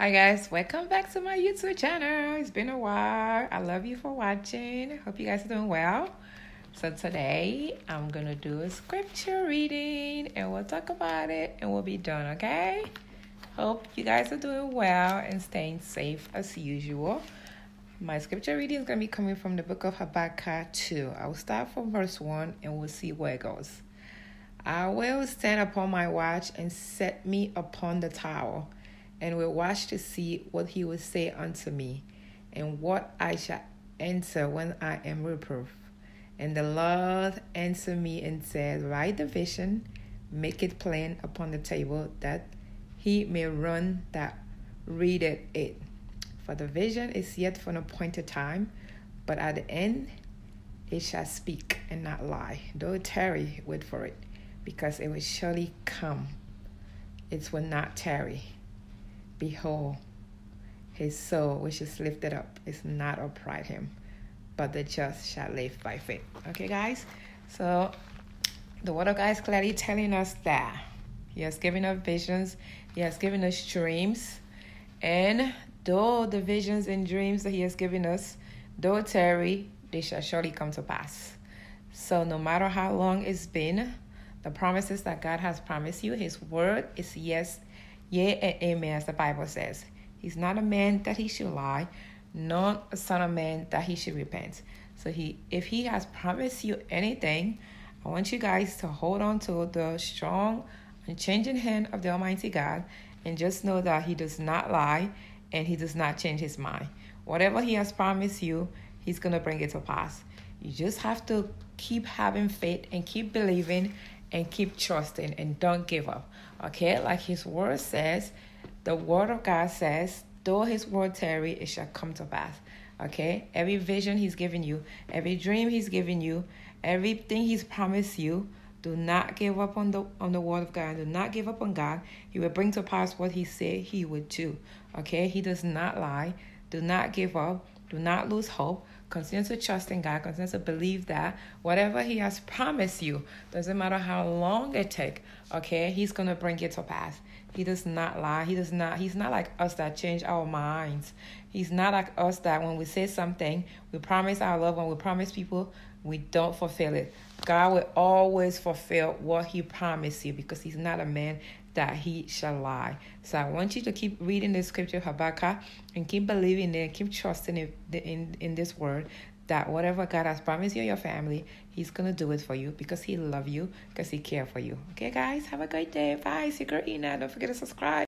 Hi guys, welcome back to my YouTube channel. It's been a while. I love you for watching. Hope you guys are doing well. So today I'm gonna do a scripture reading and we'll talk about it and we'll be done, okay? Hope you guys are doing well and staying safe as usual. My scripture reading is gonna be coming from the book of Habakkuk 2. I will start from verse 1 and we'll see where it goes. I will stand upon my watch and set me upon the tower and will watch to see what he will say unto me, and what I shall answer when I am reproved. And the Lord answered me and said, Write the vision, make it plain upon the table, that he may run that readeth it. For the vision is yet for an appointed time, but at the end it shall speak and not lie. Though tarry, wait for it, because it will surely come. It will not tarry. Behold, his soul which is lifted up is not upright him, but the just shall live by faith. Okay, guys? So the word of God is clearly telling us that He has given us visions, He has given us dreams, and though the visions and dreams that He has given us, though tarry, they shall surely come to pass. So no matter how long it's been, the promises that God has promised you, His word is yes Yea and amen, as the Bible says. He's not a man that he should lie, not a son of man that he should repent. So he if he has promised you anything, I want you guys to hold on to the strong, unchanging hand of the Almighty God and just know that he does not lie and he does not change his mind. Whatever he has promised you, he's going to bring it to pass. You just have to keep having faith and keep believing and keep trusting and don't give up. Okay, like his word says, the word of God says, though his word tarry, it shall come to pass. Okay, every vision he's given you, every dream he's given you, everything he's promised you, do not give up on the on the word of God. Do not give up on God. He will bring to pass what he said he would do. Okay, he does not lie. Do not give up. Do not lose hope. Continue to trust in God. Continue to believe that whatever He has promised you, doesn't matter how long it take, okay, He's gonna bring it to pass. He does not lie. He does not. He's not like us that change our minds. He's not like us that when we say something, we promise our love. When we promise people, we don't fulfill it. God will always fulfill what He promised you because He's not a man that he shall lie. So I want you to keep reading the scripture Habakkuk and keep believing it, keep trusting in, in, in this word that whatever God has promised you your family, He's gonna do it for you because He love you, because He care for you. Okay, guys, have a great day. Bye. Secret Ina. Don't forget to subscribe.